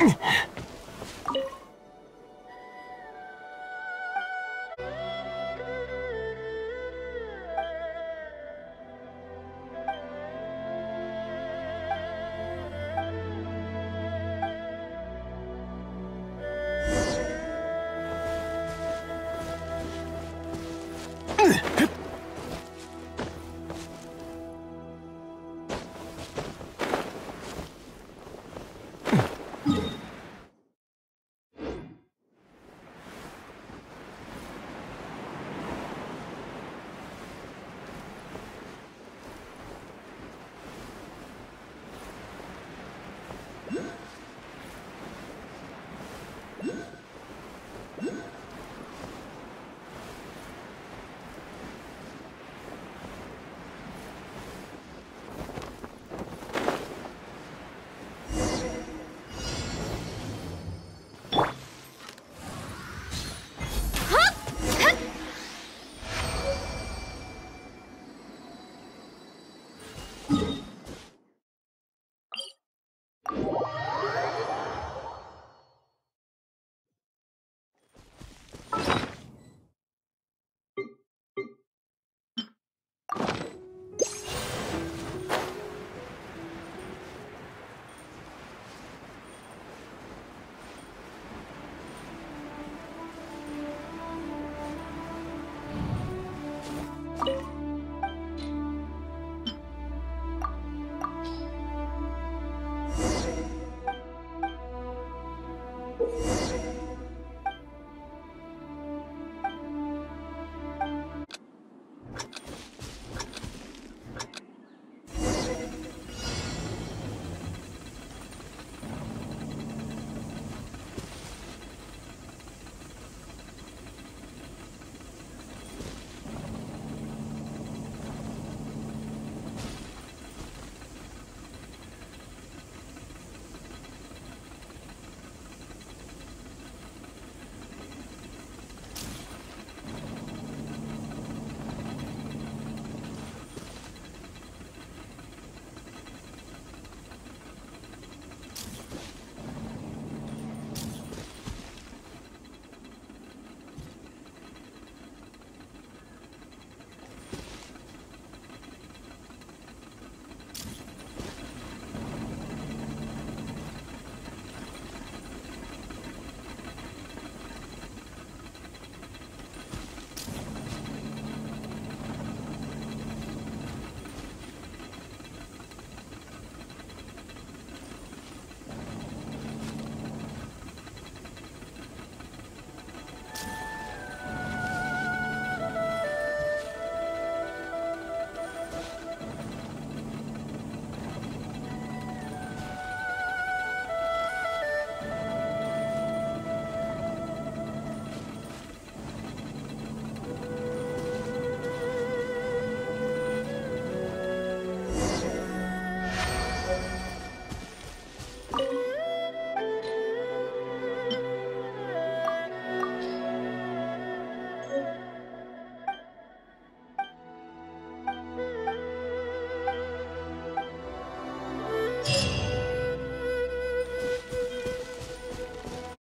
Ugh. Woo!